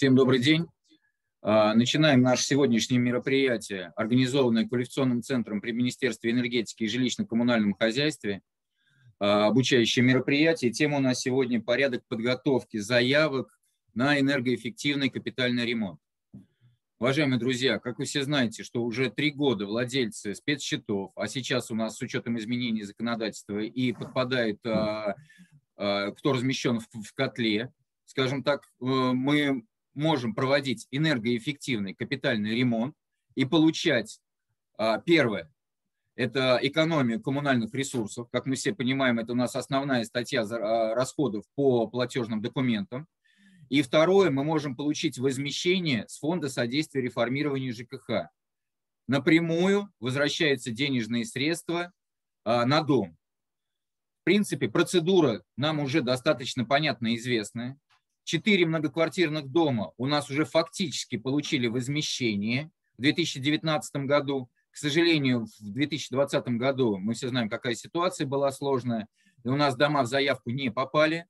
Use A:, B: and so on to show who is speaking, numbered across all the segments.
A: Всем добрый день. А, начинаем наше сегодняшнее мероприятие, организованное Квалификационным центром при Министерстве энергетики и жилищно-коммунальном хозяйстве. А, обучающее мероприятие. Тема у нас сегодня порядок подготовки заявок на энергоэффективный капитальный ремонт. Уважаемые друзья, как вы все знаете, что уже три года владельцы спецсчетов, а сейчас у нас с учетом изменений законодательства и подпадает, а, кто размещен в котле, скажем так, э, мы можем проводить энергоэффективный капитальный ремонт и получать, а, первое, это экономия коммунальных ресурсов. Как мы все понимаем, это у нас основная статья а, расходов по платежным документам. И второе, мы можем получить возмещение с фонда содействия реформированию ЖКХ. Напрямую возвращаются денежные средства а, на дом. В принципе, процедура нам уже достаточно понятна и известная. Четыре многоквартирных дома у нас уже фактически получили возмещение в 2019 году. К сожалению, в 2020 году мы все знаем, какая ситуация была сложная, и у нас дома в заявку не попали.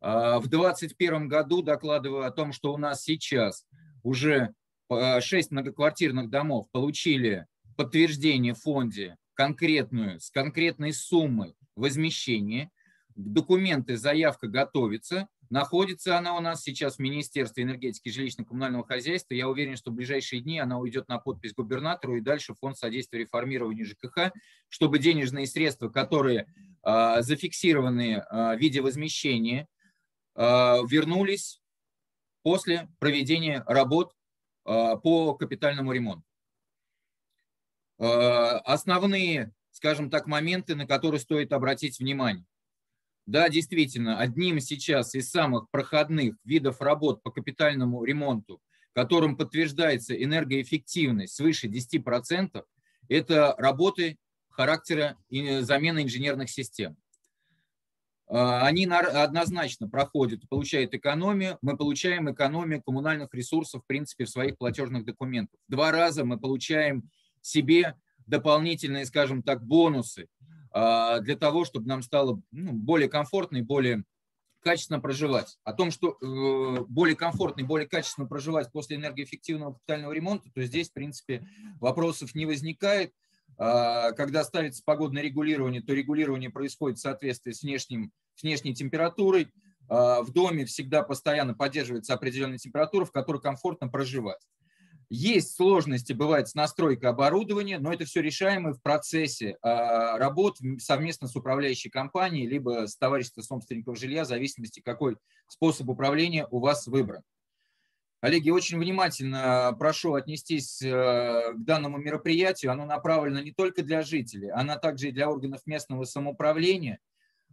A: А, в 2021 году докладываю о том, что у нас сейчас уже 6 многоквартирных домов получили подтверждение в фонде конкретную, с конкретной суммой возмещения. Документы, заявка готовится. Находится она у нас сейчас в Министерстве энергетики и жилищно-коммунального хозяйства. Я уверен, что в ближайшие дни она уйдет на подпись губернатору и дальше Фонд содействия реформированию ЖКХ, чтобы денежные средства, которые э, зафиксированы э, в виде возмещения, э, вернулись после проведения работ э, по капитальному ремонту. Э, основные, скажем так, моменты, на которые стоит обратить внимание. Да, действительно, одним сейчас из самых проходных видов работ по капитальному ремонту, которым подтверждается энергоэффективность свыше 10%, это работы характера замены инженерных систем. А, они однозначно проходят, получают экономию. Мы получаем экономию коммунальных ресурсов, в принципе, в своих платежных документах. Два раза мы получаем себе дополнительные, скажем так, бонусы для того, чтобы нам стало ну, более комфортно и более качественно проживать. О том, что э, более комфортно и более качественно проживать после энергоэффективного капитального ремонта, то здесь, в принципе, вопросов не возникает. А, когда ставится погодное регулирование, то регулирование происходит в соответствии с, внешним, с внешней температурой. А, в доме всегда постоянно поддерживается определенная температура, в которой комфортно проживать. Есть сложности, бывает, с настройкой оборудования, но это все решаемо в процессе а, работ совместно с управляющей компанией, либо с товариществом собственников жилья, в зависимости, какой способ управления у вас выбран. Коллеги, очень внимательно прошу отнестись э, к данному мероприятию. Оно направлено не только для жителей, оно также и для органов местного самоуправления.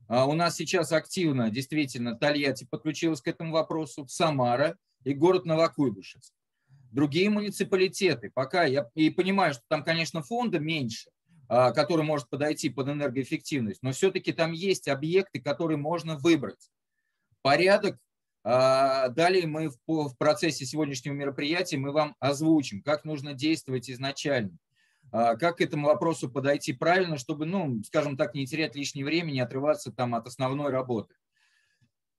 A: А у нас сейчас активно, действительно, Тольятти подключилась к этому вопросу, Самара и город Новокуйбышевск другие муниципалитеты. Пока я и понимаю, что там, конечно, фонда меньше, а, который может подойти под энергоэффективность, но все-таки там есть объекты, которые можно выбрать. Порядок а, Далее мы в процессе сегодняшнего мероприятия мы вам озвучим, как нужно действовать изначально, а, как к этому вопросу подойти правильно, чтобы, ну, скажем так, не терять лишнее время, не отрываться там от основной работы.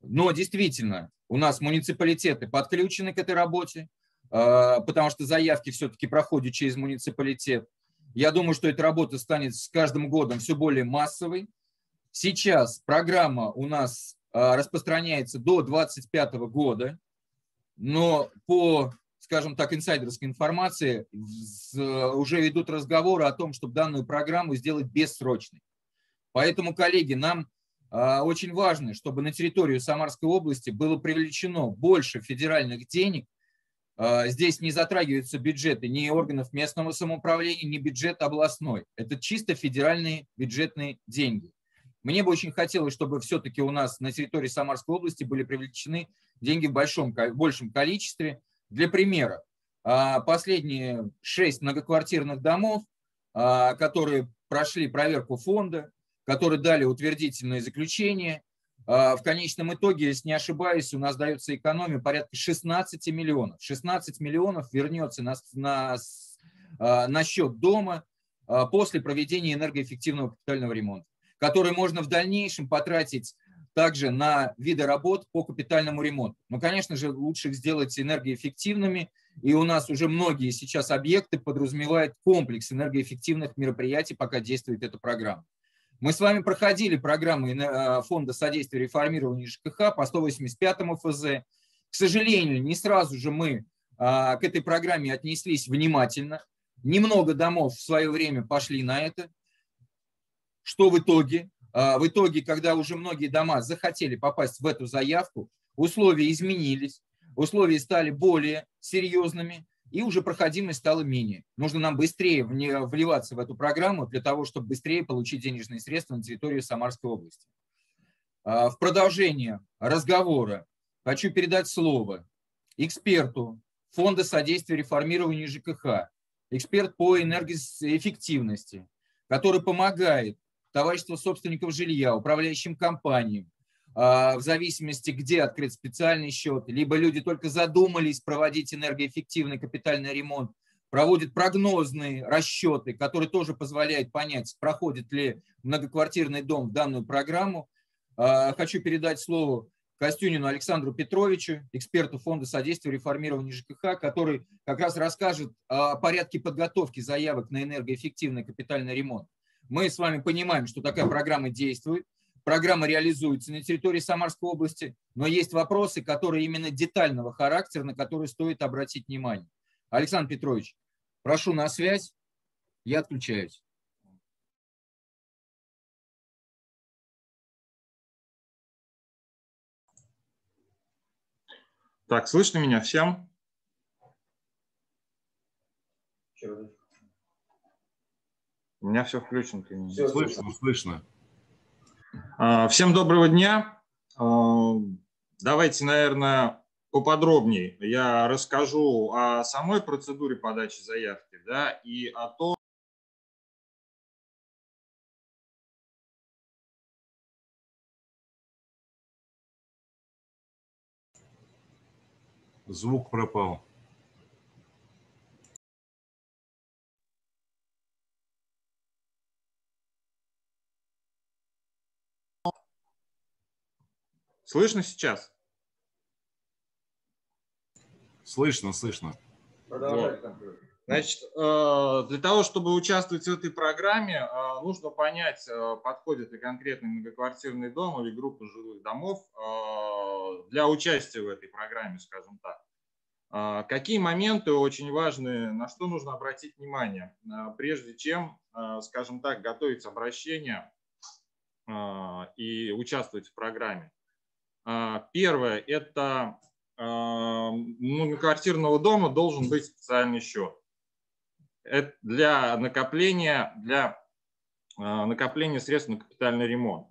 A: Но действительно, у нас муниципалитеты подключены к этой работе, потому что заявки все-таки проходят через муниципалитет. Я думаю, что эта работа станет с каждым годом все более массовой. Сейчас программа у нас а, распространяется до 2025 года, но по, скажем так, инсайдерской информации уже ведут разговоры о том, чтобы данную программу сделать бессрочной. Поэтому, коллеги, нам а, очень важно, чтобы на территорию Самарской области было привлечено больше федеральных денег а, здесь не затрагиваются бюджеты ни органов местного самоуправления, ни бюджет областной. Это чисто федеральные бюджетные деньги. Мне бы очень хотелось, чтобы все-таки у нас на территории Самарской области были привлечены деньги в большом, большем количестве. Для примера, а, последние шесть многоквартирных домов, а, которые прошли проверку фонда, которые дали утвердительное заключение, а, в конечном итоге, если не ошибаюсь, у нас дается экономия порядка 16 миллионов. 16 миллионов вернется на, на, а, на счет дома а, после проведения энергоэффективного капитального ремонта, который можно в дальнейшем потратить также на виды работ по капитальному ремонту. Но, конечно же, лучше их сделать энергоэффективными, и у нас уже многие сейчас объекты подразумевают комплекс энергоэффективных мероприятий, пока действует эта программа. Мы с вами проходили программы э, Фонда содействия реформированию ЖКХ по 185 ФЗ. К сожалению, не сразу же мы а, к этой программе отнеслись внимательно. Немного домов в свое время пошли на это. Что в итоге? А, в итоге, когда уже многие дома захотели попасть в эту заявку, условия изменились, условия стали более серьезными, и уже проходимость стала менее. Нужно нам быстрее вливаться в эту программу для того, чтобы быстрее получить денежные средства на территории Самарской области. А, в продолжение разговора хочу передать слово эксперту Фонда содействия реформированию ЖКХ, эксперт по энергоэффективности, который помогает товариществу собственников жилья, управляющим компаниям, в зависимости, где открыть специальный счет, либо люди только задумались проводить энергоэффективный капитальный ремонт, проводят прогнозные расчеты, которые тоже позволяют понять, проходит ли многоквартирный дом в данную программу. А, хочу передать слово Костюнину Александру Петровичу, эксперту Фонда содействия реформированию ЖКХ, который как раз расскажет о порядке подготовки заявок на энергоэффективный капитальный ремонт. Мы с вами понимаем, что такая программа действует, программа реализуется на территории Самарской области, но есть вопросы, которые именно детального характера, на которые стоит обратить внимание. Александр Петрович, прошу на связь, я отключаюсь.
B: Так, слышно меня всем? У меня все включено.
C: Все слышно, слышно.
B: А, всем доброго дня. А, давайте, наверное, поподробнее я расскажу о самой процедуре подачи заявки да, и о том,
C: Звук пропал.
B: Слышно сейчас?
C: Слышно, слышно.
B: Вот. Значит, э, для того, чтобы участвовать в этой программе, э, нужно понять, э, подходит ли конкретный многоквартирный дом или группа жилых домов для участия в этой программе, скажем так. Какие моменты очень важны, на что нужно обратить внимание, прежде чем, скажем так, готовить обращение и участвовать в программе. А, первое – это а, многоквартирного дома должен быть специальный счет. Это для накопления, для а, накопления средств на капитальный ремонт.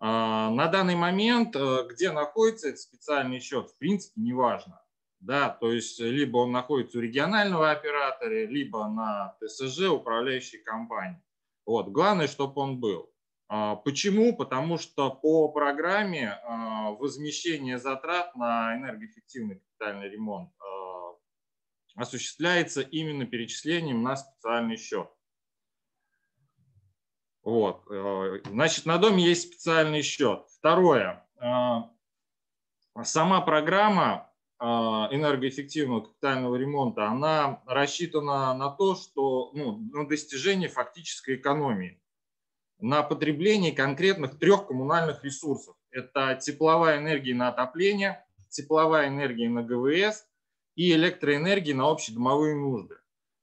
B: На данный момент, где находится этот специальный счет, в принципе, не важно. Да, то есть либо он находится у регионального оператора, либо на ТСЖ управляющей компании. Вот. Главное, чтобы он был. А, почему? Потому что по программе а, возмещение затрат на энергоэффективный капитальный ремонт а, осуществляется именно перечислением на специальный счет. Вот. Значит, на доме есть специальный счет. Второе. Сама программа энергоэффективного капитального ремонта, она рассчитана на то, что ну, на достижение фактической экономии на потребление конкретных трех коммунальных ресурсов. Это тепловая энергия на отопление, тепловая энергия на ГВС и электроэнергия на общедомовые нужды.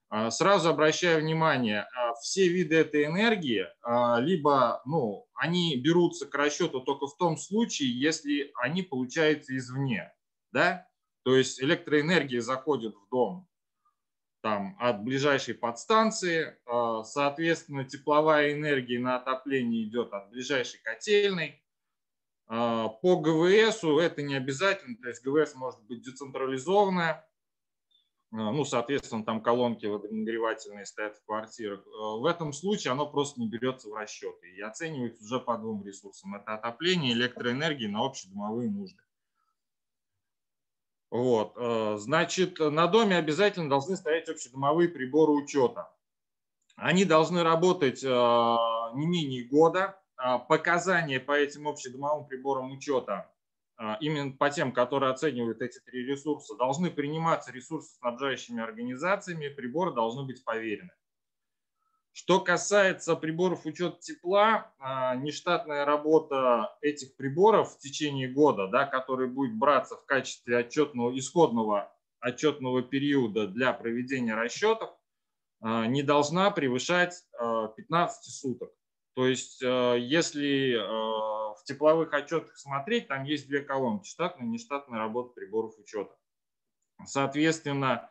B: А, сразу обращаю внимание, а, все виды этой энергии, а, либо ну, они берутся к расчету только в том случае, если они получаются извне. Да? То есть электроэнергия заходит в дом там, от ближайшей подстанции. А, соответственно, тепловая энергия на отопление идет от ближайшей котельной. А, по ГВС это не обязательно, то есть ГВС может быть децентрализованная. А, ну, соответственно, там колонки водонагревательные стоят в квартирах. В этом случае оно просто не берется в расчеты и оценивается уже по двум ресурсам. Это отопление и электроэнергия на общедомовые нужды. Вот. Э, значит, на доме обязательно должны стоять общедомовые приборы учета. Они должны работать э, не менее года. Э, показания по этим общедомовым приборам учета, именно по тем, которые оценивают эти три ресурса, должны приниматься ресурсоснабжающими организациями, приборы должны быть поверены. Что касается приборов учета тепла, а, нештатная работа этих приборов в течение года, да, который будет браться в качестве отчетного, исходного отчетного периода для проведения расчетов, а, не должна превышать 15 а, суток. То есть, если в тепловых отчетах смотреть, там есть две колонки – штатная и нештатная работа приборов учета. Соответственно,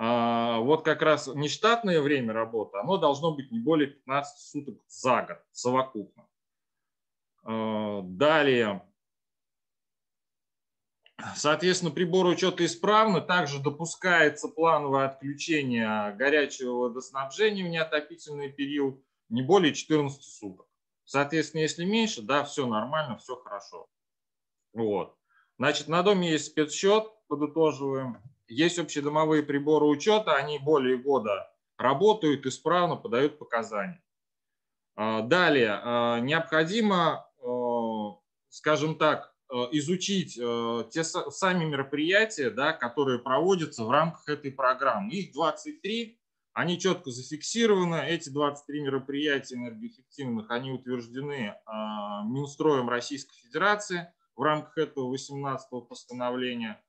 B: вот как раз нештатное время работы, оно должно быть не более 15 суток за год совокупно. А, далее, соответственно, прибор учета исправны. Также допускается плановое отключение горячего водоснабжения в неотопительный период не более 14 суток. Соответственно, если меньше, да, все нормально, все хорошо. Вот. Значит, на доме есть спецсчет, подытоживаем. Есть общедомовые приборы учета, они более года работают, исправно подают показания. А, далее, а, необходимо, а, скажем так, изучить те сами мероприятия, да, которые проводятся в рамках этой программы. Их 23, они четко зафиксированы. Эти 23 мероприятия энергоэффективных, они утверждены Минстроем Российской Федерации в рамках этого 18 постановления.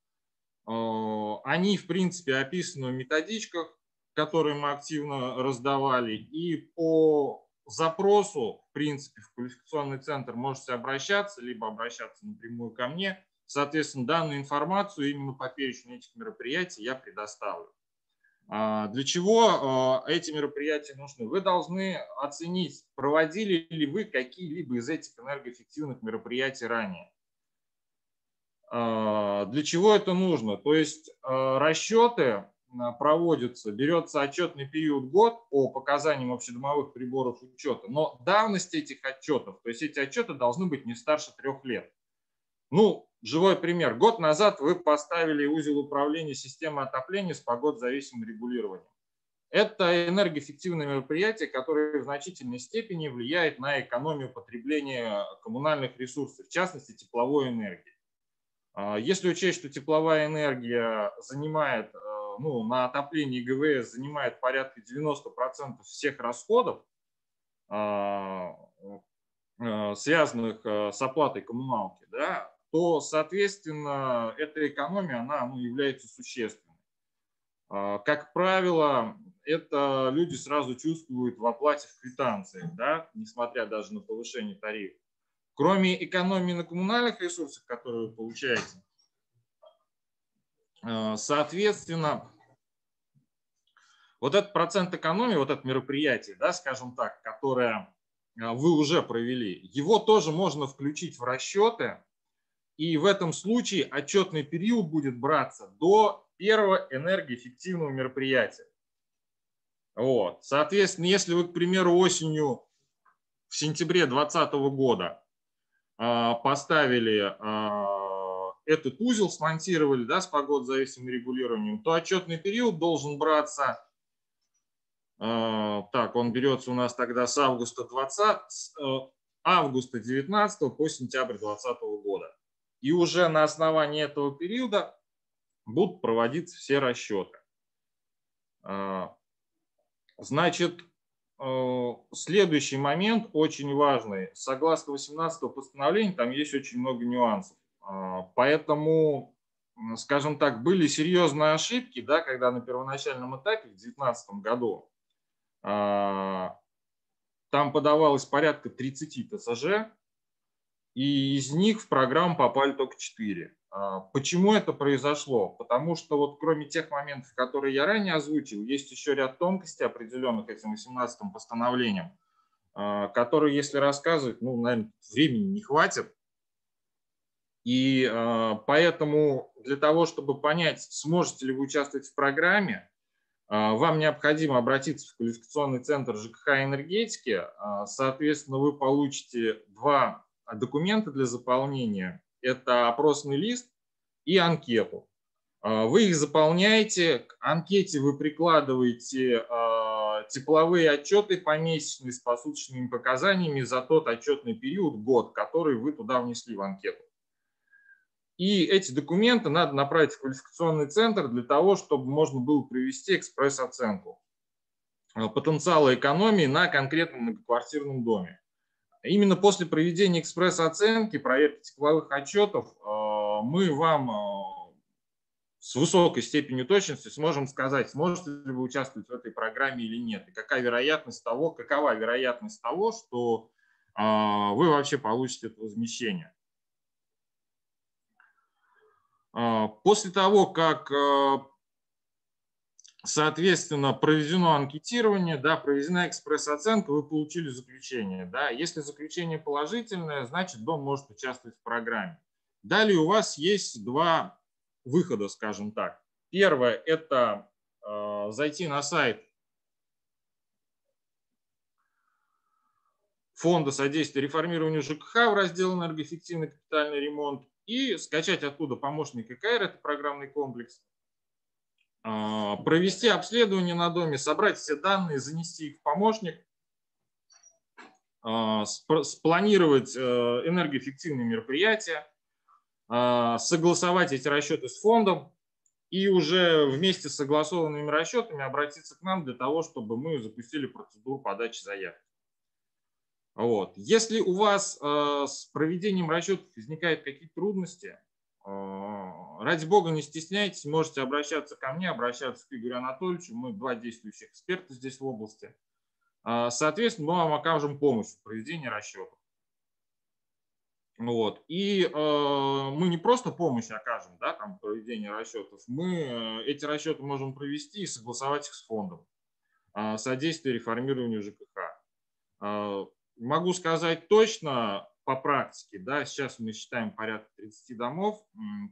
B: Э, они, в принципе, описаны в методичках, которые мы активно раздавали. И по запросу, в принципе, в квалификационный центр можете обращаться, либо обращаться напрямую ко мне. Соответственно, данную информацию именно по перечню этих мероприятий я предоставлю. А, для чего э, эти мероприятия нужны? Вы должны оценить, проводили ли вы какие-либо из этих энергоэффективных мероприятий ранее. А, для чего это нужно? То есть а, расчеты а, проводятся, берется отчетный период год по показаниям общедомовых приборов учета, но давность этих отчетов, то есть эти отчеты должны быть не старше трех лет. Ну, живой пример. Год назад вы поставили узел управления системой отопления с погодозависимым регулированием. Это энергоэффективное мероприятие, которое в значительной степени влияет на экономию потребления коммунальных ресурсов, в частности тепловой энергии. А, если учесть, что тепловая энергия занимает, э, ну, на отопление ГВС занимает порядка 90% всех расходов, а, э, связанных э, с оплатой коммуналки, да, то, соответственно, эта экономия она, ну, является существенной. А, как правило, это люди сразу чувствуют в оплате в квитанциях, да, несмотря даже на повышение тарифа. Кроме экономии на коммунальных ресурсах, которые вы получаете, э, соответственно, вот этот процент экономии, вот это мероприятие, да, скажем так, которое э, вы уже провели, его тоже можно включить в расчеты, и в этом случае отчетный период будет браться до первого энергоэффективного мероприятия. Вот. Соответственно, если вы, к примеру, осенью в сентябре 2020 года поставили а, этот узел, смонтировали да, с погодозависимым регулированием, то отчетный период должен браться, а, так, он берется у нас тогда с августа 20, с августа 19 по сентябрь 2020 года. И уже на основании этого периода будут проводиться все расчеты. Значит, следующий момент очень важный. Согласно 18 постановления, там есть очень много нюансов. А, поэтому, скажем так, были серьезные ошибки, да, когда на первоначальном этапе в 2019 году а, там подавалось порядка 30 ТСЖ, и из них в программу попали только 4. А, почему это произошло? Потому что вот кроме тех моментов, которые я ранее озвучил, есть еще ряд тонкостей, определенных этим 18-м постановлением, а, которые, если рассказывать, ну, наверное, времени не хватит. И а, поэтому для того, чтобы понять, сможете ли вы участвовать в программе, вам необходимо обратиться в квалификационный центр ЖКХ энергетики. Соответственно, вы получите два документа для заполнения это опросный лист и анкету. А, вы их заполняете, к анкете вы прикладываете а, тепловые отчеты помесячные с посуточными показаниями за тот отчетный период, год, который вы туда внесли в анкету. И эти документы надо направить в квалификационный центр для того, чтобы можно было провести экспресс-оценку потенциала экономии на конкретном многоквартирном доме. Именно после проведения экспресс-оценки, проверки тепловых отчетов, мы вам с высокой степенью точности сможем сказать, сможете ли вы участвовать в этой программе или нет, и какая вероятность того, какова вероятность того, что а, вы вообще получите это возмещение. После того, как, соответственно, проведено анкетирование, да, проведена экспресс-оценка, вы получили заключение. Да. Если заключение положительное, значит, дом может участвовать в программе. Далее у вас есть два выхода, скажем так. Первое – это э, зайти на сайт Фонда содействия реформированию ЖКХ в раздел «Энергоэффективный капитальный ремонт» и скачать оттуда помощник ИКР, это программный комплекс, провести обследование на доме, собрать все данные, занести их в помощник, э, спланировать энергоэффективные мероприятия, а, согласовать эти расчеты с фондом и уже вместе с согласованными расчетами обратиться к нам для того, чтобы мы запустили процедуру подачи заявки. Вот. Если у вас э, с проведением расчетов возникают какие-то трудности, э, ради бога не стесняйтесь, можете обращаться ко мне, обращаться к Игорю Анатольевичу. Мы два действующих эксперта здесь в области. Э, соответственно, мы вам окажем помощь в проведении расчетов. Вот. И э, мы не просто помощь окажем, да, там, проведение расчетов, мы э, эти расчеты можем провести и согласовать их с фондом э, содействия реформированию ЖКХ. Э, могу сказать точно по практике, да, сейчас мы считаем порядка 30 домов,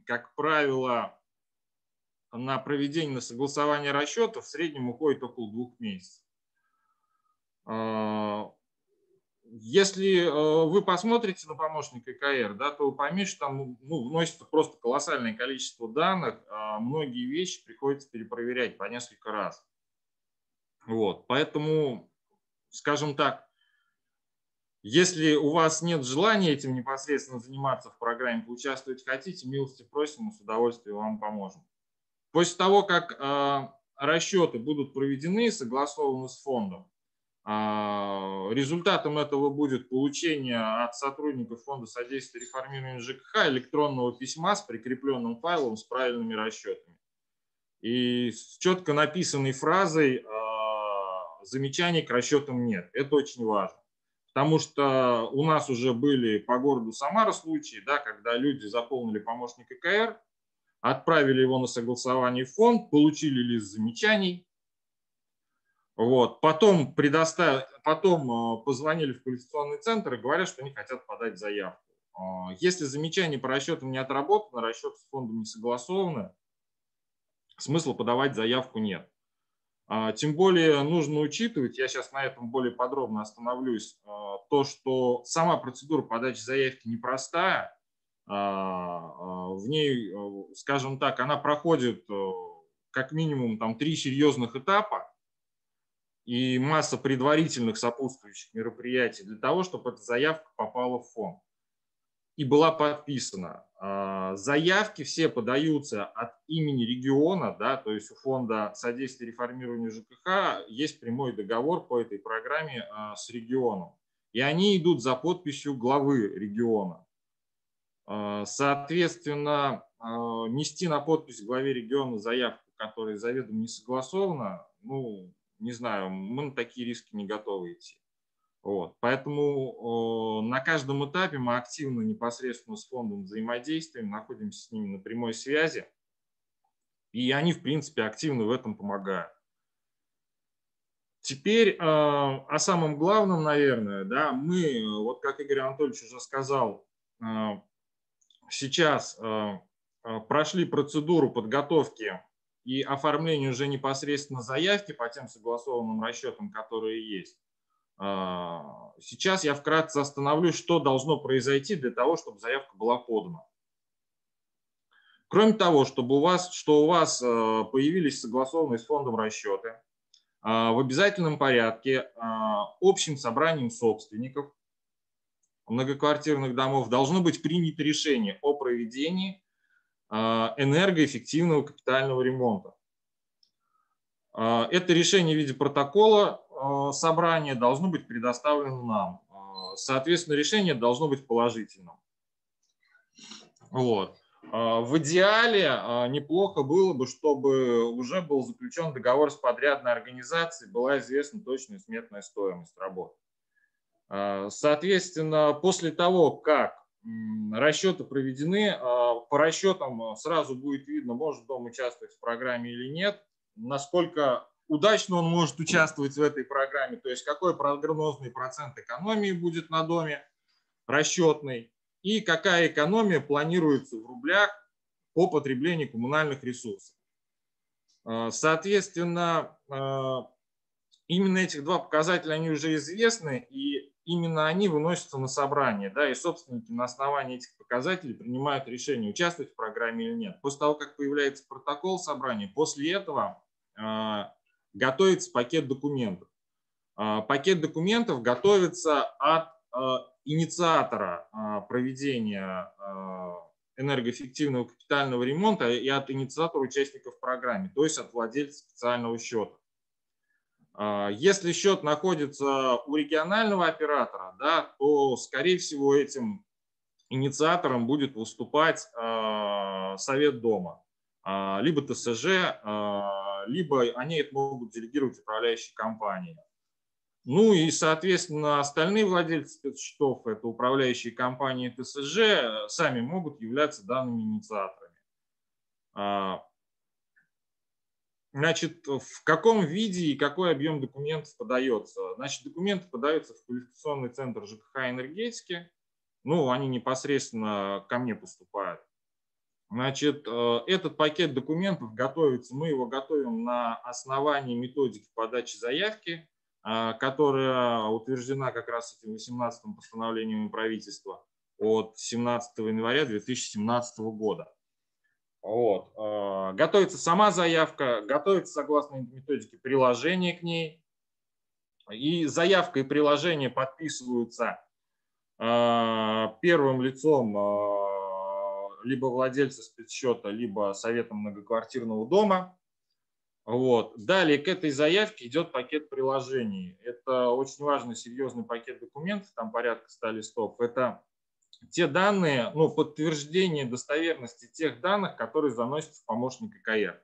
B: как правило, на проведение, на согласование расчетов в среднем уходит около двух месяцев. Э, если э, вы посмотрите на помощник ИКР, да, то вы поймете, что там ну, вносится просто колоссальное количество данных, а многие вещи приходится перепроверять по несколько раз. Вот, поэтому, скажем так, если у вас нет желания этим непосредственно заниматься в программе, поучаствовать хотите, милости просим, мы с удовольствием вам поможем. После того, как э, расчеты будут проведены, согласованы с фондом, а, результатом этого будет получение от сотрудников Фонда содействия реформированию ЖКХ электронного письма с прикрепленным файлом с правильными расчетами. И с четко написанной фразой а, замечаний к расчетам нет. Это очень важно. Потому что у нас уже были по городу Самара случаи, да, когда люди заполнили помощник ИКР, отправили его на согласование в фонд, получили лист замечаний, вот. Потом, предостав... Потом э, позвонили в квалификационный центр и говорят, что они хотят подать заявку. А, если замечание по расчетам не отработано, расчеты с фондом не согласованы, смысла подавать заявку нет. А, тем более нужно учитывать, я сейчас на этом более подробно остановлюсь, а, то, что сама процедура подачи заявки непростая. В ней, э, скажем так, она проходит э, как минимум там три серьезных этапа и масса предварительных сопутствующих мероприятий для того, чтобы эта заявка попала в фонд и была подписана. А, заявки все подаются от имени региона, да, то есть у фонда содействия реформированию ЖКХ есть прямой договор по этой программе а, с регионом. И они идут за подписью главы региона. А, соответственно, нести на подпись главе региона заявку, которая заведомо не согласована, ну, не знаю, мы на такие риски не готовы идти. Вот. Поэтому э, на каждом этапе мы активно непосредственно с фондом взаимодействуем, находимся с ними на прямой связи, и они, в принципе, активно в этом помогают. Теперь э, о самом главном, наверное, да, мы, вот как Игорь Анатольевич уже сказал, э, сейчас э, прошли процедуру подготовки и оформлению уже непосредственно заявки по тем согласованным расчетам, которые есть. А, сейчас я вкратце остановлюсь, что должно произойти для того, чтобы заявка была подана. Кроме того, чтобы у вас, что у вас э, появились согласованные с фондом расчеты, в обязательном порядке общим собранием собственников многоквартирных домов должно быть принято решение о проведении энергоэффективного капитального ремонта. Это решение в виде протокола собрания должно быть предоставлено нам. Соответственно, решение должно быть положительным. Вот. А, в идеале неплохо было бы, чтобы уже был заключен договор с подрядной организацией, была известна точная сметная стоимость работы. Соответственно, после того, как расчеты проведены, по расчетам сразу будет видно, может дом участвовать в программе или нет, насколько удачно он может участвовать в этой программе, то есть какой прогнозный процент экономии будет на доме расчетный, и какая экономия планируется в рублях по потреблению коммунальных ресурсов. А, соответственно, а, именно этих два показателя, они уже известны, и именно они выносятся на собрание, да, и собственники на основании этих показателей принимают решение, участвовать в программе или нет. После того, как появляется протокол собрания, после этого а, готовится пакет документов. Пакет документов готовится от инициатора а, проведения а, энергоэффективного капитального ремонта и от инициатора участников программы, то есть от владельца специального счета. А, если счет находится у регионального оператора, да, то, скорее всего, этим инициатором будет выступать совет дома, либо ТСЖ, либо они это могут делегировать управляющей компании. Ну и, соответственно, остальные владельцы спецсчетов, это управляющие компании ТСЖ, сами могут являться данными инициаторами. А, значит, в каком виде и какой объем документов подается? Значит, документы подаются в квалификационный центр ЖКХ энергетики. Ну, они непосредственно ко мне поступают. Значит, э, этот пакет документов готовится, мы его готовим на основании методики подачи заявки а, которая утверждена как раз этим 18-м постановлением правительства от 17 января 2017 года. Вот. А, готовится сама заявка, готовится согласно методике приложение к ней. И заявка и приложение подписываются первым лицом либо владельца спецсчета, либо советом многоквартирного дома. Вот. Далее к этой заявке идет пакет приложений. Это очень важный, серьезный пакет документов, там порядка 100 листов. Это те данные, ну, подтверждение достоверности тех данных, которые заносятся в помощник ИКР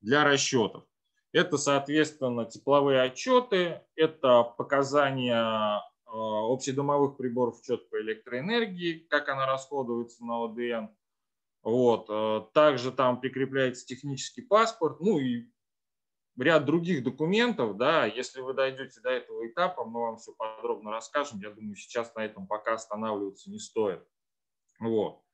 B: для расчетов. Это, соответственно, тепловые отчеты, это показания э, общедомовых приборов учета по электроэнергии, как она расходуется на ОДН. Вот. Э, также там прикрепляется технический паспорт, ну и ряд других документов, да, если вы дойдете до этого этапа, мы вам все подробно расскажем. Я думаю, сейчас на этом пока останавливаться не стоит. Вот.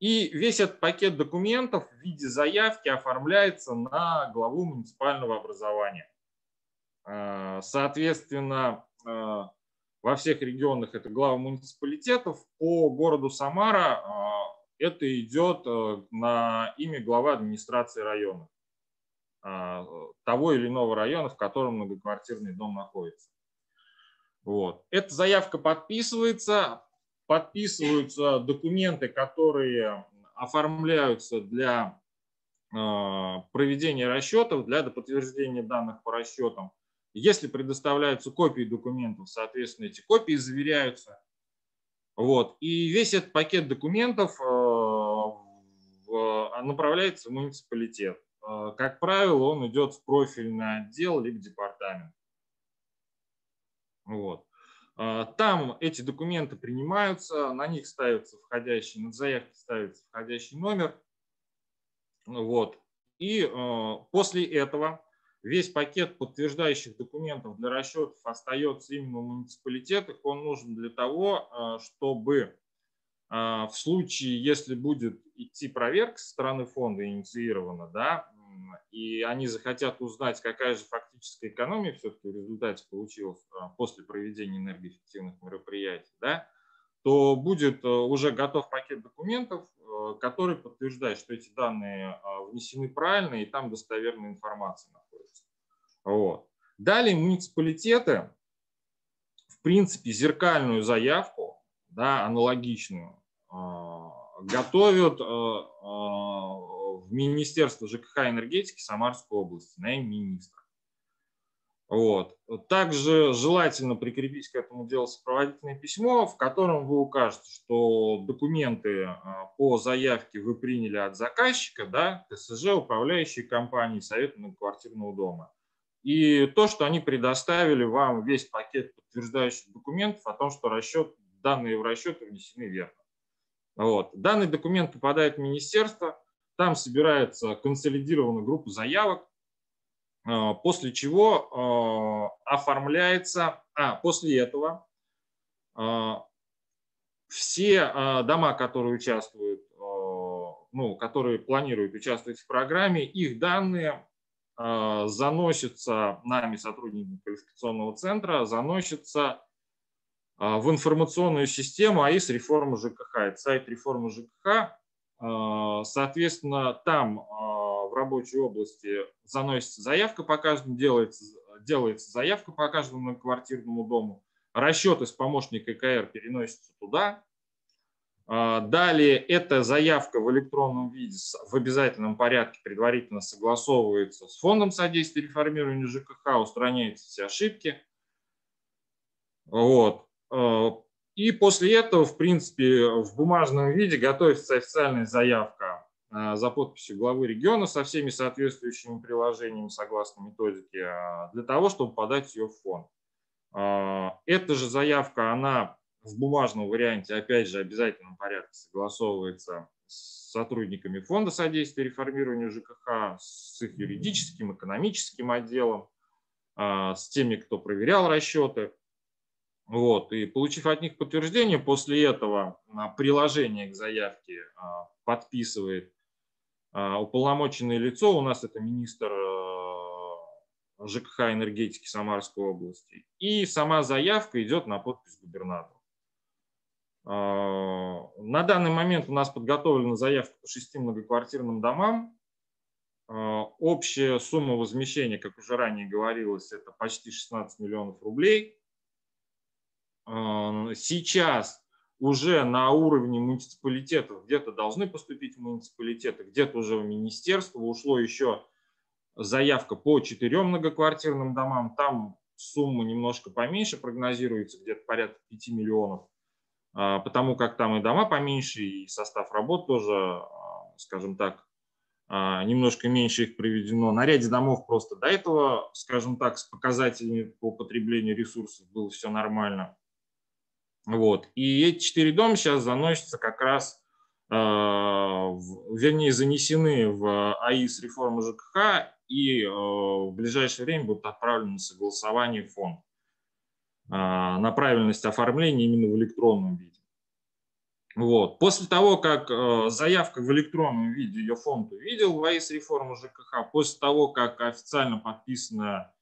B: И весь этот пакет документов в виде заявки оформляется на главу муниципального образования. А, соответственно, а, во всех регионах это глава муниципалитетов. По городу Самара это идет на имя главы администрации района. А, того или иного района, в котором многоквартирный дом находится. Вот. Эта заявка подписывается, подписываются документы, которые оформляются для а, проведения расчетов, для подтверждения данных по расчетам. Если предоставляются копии документов, соответственно, эти копии заверяются. Вот. И весь этот пакет документов а, направляется в муниципалитет. Э, как правило, он идет в профильный отдел либо департамент. Вот. Э, там эти документы принимаются, на них ставится входящий, на заявке ставится входящий номер. Вот. И после этого весь пакет подтверждающих документов для расчетов остается именно в муниципалитетах. Он нужен для того, чтобы в случае, если будет идти проверка со стороны фонда инициирована, да, и они захотят узнать, какая же фактическая экономия все-таки в результате получилась а, после проведения энергоэффективных мероприятий, да, то будет э, уже готов пакет документов, который подтверждает, что эти данные а, внесены правильно и там достоверная информация находится. Вот. Далее муниципалитеты, в принципе, зеркальную заявку, да, аналогичную, готовят в Министерство ЖКХ и энергетики Самарской области на имя министра. Вот. Также желательно прикрепить к этому делу сопроводительное письмо, в котором вы укажете, что документы а, по заявке вы приняли от заказчика, да, ТСЖ, управляющей компании, Совета многоквартирного дома. И то, что они предоставили вам весь пакет подтверждающих документов о том, что расчет, данные в расчеты внесены верно. Вот. Данный документ попадает в министерство, там собирается консолидированная группа заявок, а, после чего а, оформляется, а после этого а, все дома, которые участвуют, ну, которые планируют участвовать в программе, их данные заносятся нами, сотрудниками квалификационного центра, заносятся в информационную систему АИС реформы ЖКХ. Это сайт реформы ЖКХ. Соответственно, там в рабочей области заносится заявка по каждому, делается, делается заявка по каждому квартирному дому, расчеты с помощника КР переносятся туда. А, далее эта заявка в электронном виде в обязательном порядке предварительно согласовывается с фондом содействия реформированию ЖКХ, устраняются все ошибки. Вот. А, и после этого, в принципе, в бумажном виде готовится официальная заявка а, за подписью главы региона со всеми соответствующими приложениями согласно методике а, для того, чтобы подать ее в фонд. Эта же заявка, она в бумажном варианте, опять же, обязательном порядке согласовывается с сотрудниками фонда содействия реформированию ЖКХ, с их юридическим, экономическим отделом, с теми, кто проверял расчеты. Вот. И получив от них подтверждение, после этого приложение к заявке подписывает а, уполномоченное лицо у нас это министр ЖКХ энергетики Самарской области. И сама заявка идет на подпись губернатора. А, на данный момент у нас подготовлена заявка по шести многоквартирным домам. А, общая сумма возмещения, как уже ранее говорилось, это почти 16 миллионов рублей. Сейчас уже на уровне муниципалитетов где-то должны поступить в муниципалитеты, где-то уже в министерство. Ушло еще заявка по четырем многоквартирным домам. Там сумма немножко поменьше прогнозируется, где-то порядка 5 миллионов, а, потому как там и дома поменьше, и состав работ тоже, а, скажем так, а, немножко меньше их проведено. На ряде домов просто до этого, скажем так, с показателями по потреблению ресурсов было все нормально. Вот. И эти четыре дома сейчас заносятся как раз, э, вернее, занесены в АИС реформы ЖКХ и э, в ближайшее время будут отправлены на согласование в фонд э, на правильность оформления именно в электронном виде. Вот. После того, как заявка в электронном виде ее фонд увидел в АИС реформы ЖКХ, после того, как официально подписана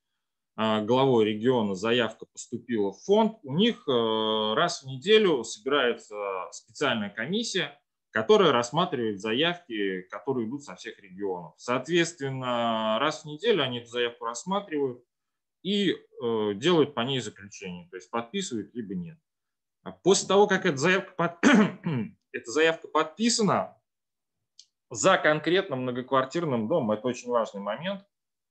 B: главой региона заявка поступила в фонд, у них э, раз в неделю собирается специальная комиссия, которая рассматривает заявки, которые идут со всех регионов. Соответственно, раз в неделю они эту заявку рассматривают и э, делают по ней заключение, то есть подписывают либо нет. А после того, как эта заявка, под... эта заявка подписана, за конкретным многоквартирным домом, это очень важный момент,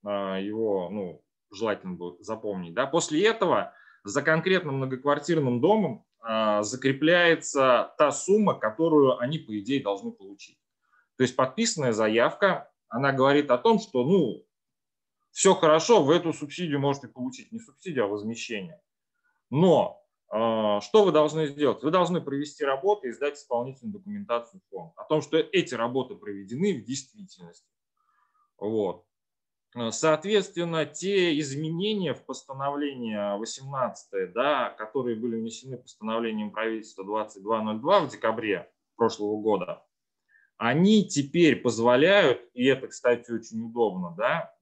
B: а, его ну, желательно будет запомнить. Да? После этого за конкретным многоквартирным домом э, закрепляется та сумма, которую они, по идее, должны получить. То есть подписанная заявка, она говорит о том, что ну, все хорошо, вы эту субсидию можете получить. Не субсидию, а возмещение. Но э, что вы должны сделать? Вы должны провести работы и сдать исполнительную документацию в фонд о том, что эти работы проведены в действительности. Вот. Э, соответственно, те изменения в постановлении 18, да, которые были внесены постановлением правительства 2202 в декабре прошлого года, они теперь позволяют, и это, кстати, очень удобно, да,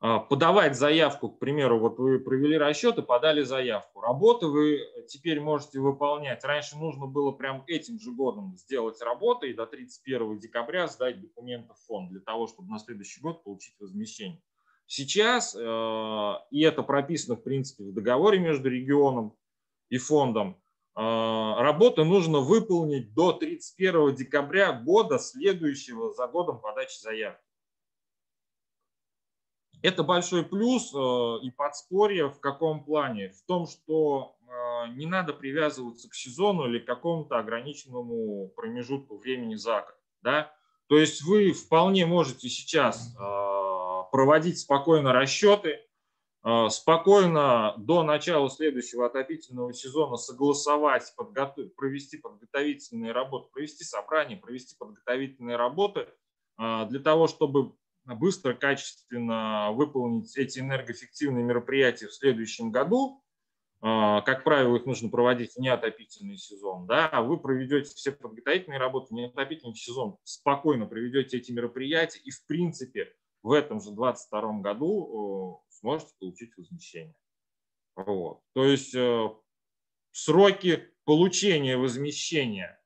B: подавать заявку, к примеру, вот вы провели расчеты, подали заявку. Работы вы теперь можете выполнять. Раньше нужно было прям этим же годом сделать работы и до 31 декабря сдать документы в фонд для того, чтобы на следующий год получить возмещение. Сейчас, и это прописано, в принципе, в договоре между регионом и фондом, работы нужно выполнить до 31 декабря года, следующего за годом подачи заявки. Это большой плюс и подспорье в каком плане? В том, что не надо привязываться к сезону или к какому-то ограниченному промежутку времени за год. Да? То есть вы вполне можете сейчас а, проводить спокойно расчеты, спокойно до начала следующего отопительного сезона согласовать, подготовить, провести подготовительные работы, провести собрание, провести подготовительные работы для того, чтобы быстро, качественно выполнить эти энергоэффективные мероприятия в следующем году, а, как правило, их нужно проводить в неотопительный сезон, да, а вы проведете все подготовительные работы в неотопительный сезон, спокойно проведете эти мероприятия и, в принципе, в этом же 2022 году сможете получить возмещение. Вот. То есть э, сроки получения возмещения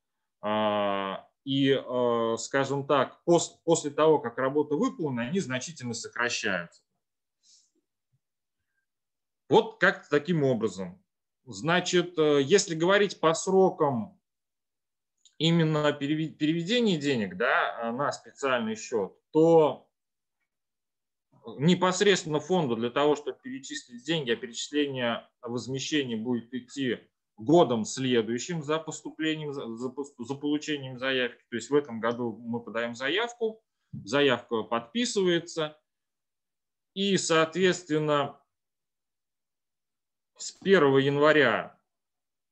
B: и, э, скажем так, после того, как работа выполнена, они значительно сокращаются. Вот как таким образом. Значит, э, если говорить по срокам именно переведения денег да, на специальный счет, то непосредственно фонду для того, чтобы перечислить деньги, а перечисление возмещения будет идти годом следующим за поступлением, за, за получением заявки. То есть в этом году мы подаем заявку, заявка подписывается, и, соответственно, с 1 января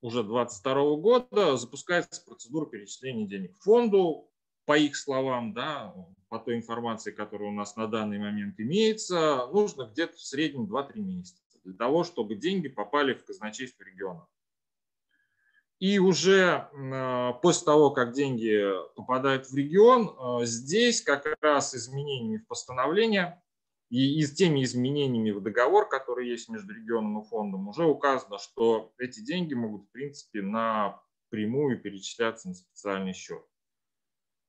B: уже 2022 года запускается процедура перечисления денег фонду, по их словам, да, по той информации, которая у нас на данный момент имеется, нужно где-то в среднем 2-3 месяца для того, чтобы деньги попали в казначейство региона. И уже а, после того, как деньги попадают в регион, а, здесь как раз изменениями в постановление и, и с теми изменениями в договор, который есть между регионом и фондом, уже указано, что эти деньги могут, в принципе, напрямую перечисляться на специальный счет.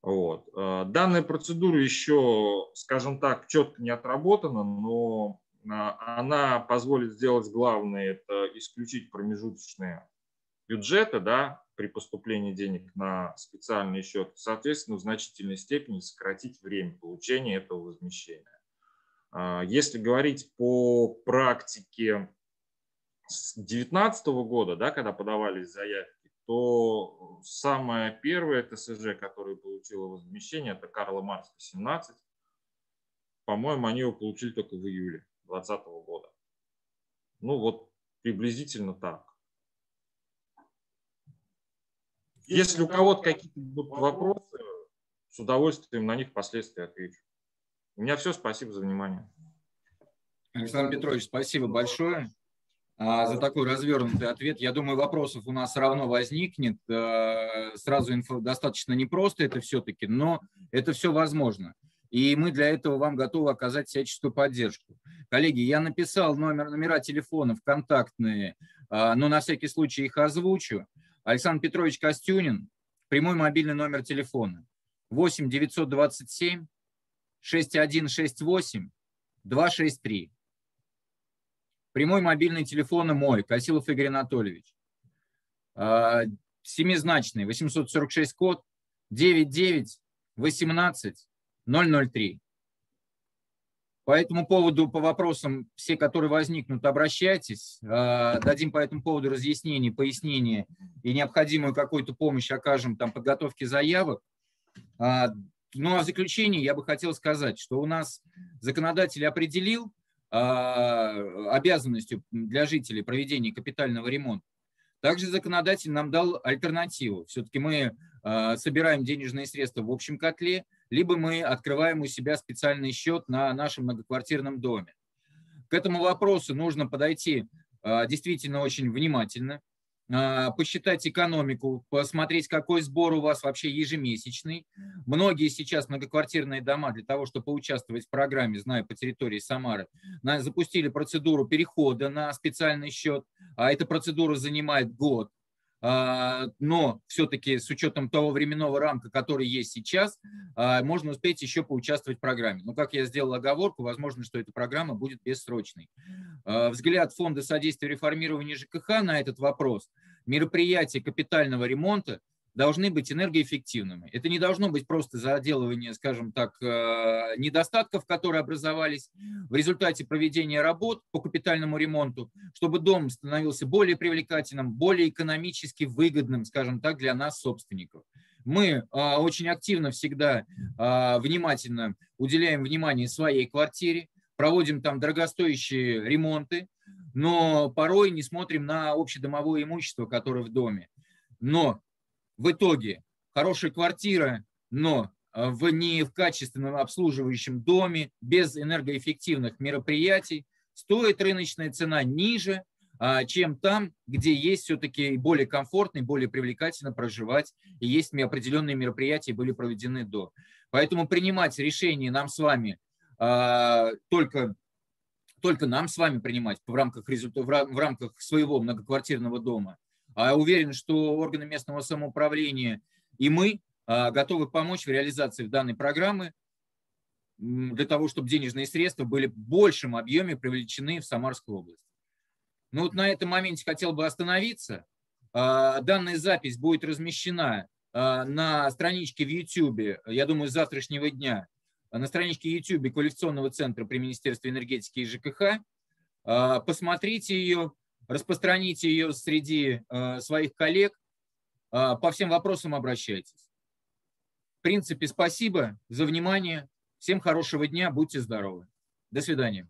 B: Вот. Э, данная процедура еще, скажем так, четко не отработана, но она позволит сделать главное, это исключить промежуточные бюджеты да, при поступлении денег на специальный счет, соответственно, в значительной степени сократить время получения этого возмещения. А, если говорить по практике с 2019 года, да, когда подавались заявки, то самое первое ТСЖ, которое получило возмещение, это Карла Маркса 17. По-моему, они его получили только в июле 2020 года. Ну вот приблизительно так. Если у кого-то какие-то будут вопросы, с удовольствием на них впоследствии отвечу. У меня все. Спасибо за внимание.
A: Александр Петрович, спасибо большое а, за такой развернутый ответ. Я думаю, вопросов у нас равно возникнет. А, сразу инфо достаточно непросто это все-таки, но это все возможно. И мы для этого вам готовы оказать всяческую поддержку. Коллеги, я написал номер, номера телефонов контактные, а, но на всякий случай их озвучу. Александр Петрович Костюнин, прямой мобильный номер телефона 8 927 6168 263. Прямой мобильный телефон мой, Косилов Игорь Анатольевич. А, семизначный, 846 код, 99 18 003. По этому поводу, по вопросам, все, которые возникнут, обращайтесь. А, дадим по этому поводу разъяснение, пояснение и необходимую какую-то помощь окажем там подготовке заявок. А, ну а в заключение я бы хотел сказать, что у нас законодатель определил а, обязанностью для жителей проведения капитального ремонта. Также законодатель нам дал альтернативу. Все-таки мы а, собираем денежные средства в общем котле, либо мы открываем у себя специальный счет на нашем многоквартирном доме. К этому вопросу нужно подойти а, действительно очень внимательно, а, посчитать экономику, посмотреть, какой сбор у вас вообще ежемесячный. Многие сейчас многоквартирные дома для того, чтобы поучаствовать в программе, знаю по территории Самары, запустили процедуру перехода на специальный счет, а эта процедура занимает год. А, но все-таки с учетом того временного рамка, который есть сейчас, а, можно успеть еще поучаствовать в программе. Но, как я сделал оговорку, возможно, что эта программа будет бессрочной. А, взгляд Фонда содействия реформированию ЖКХ на этот вопрос. Мероприятия капитального ремонта должны быть энергоэффективными. Это не должно быть просто заделывание, скажем так, э, недостатков, которые образовались в результате проведения работ по капитальному ремонту, чтобы дом становился более привлекательным, более экономически выгодным, скажем так, для нас, собственников. Мы э, очень активно всегда э, внимательно уделяем внимание своей квартире, проводим там дорогостоящие ремонты, но порой не смотрим на общедомовое имущество, которое в доме. Но в итоге хорошая квартира, но э, в не в качественном обслуживающем доме, без энергоэффективных мероприятий, стоит рыночная цена ниже, а, чем там, где есть все-таки более комфортно и более привлекательно проживать, и есть определенные мероприятия были проведены до. Поэтому принимать решения нам с вами а, только только нам с вами принимать в рамках, в рамках своего многоквартирного дома – а уверен, что органы местного самоуправления и мы а, готовы помочь в реализации данной программы для того, чтобы денежные средства были в большем объеме привлечены в Самарскую область. Ну вот на этом моменте хотел бы остановиться. А, данная запись будет размещена а, на страничке в YouTube, я думаю, с завтрашнего дня, на страничке YouTube Квалификационного центра при Министерстве энергетики и ЖКХ. Посмотрите ее, распространите ее среди э, своих коллег, э, по всем вопросам обращайтесь. В принципе, спасибо за внимание. Всем хорошего дня, будьте здоровы. До свидания.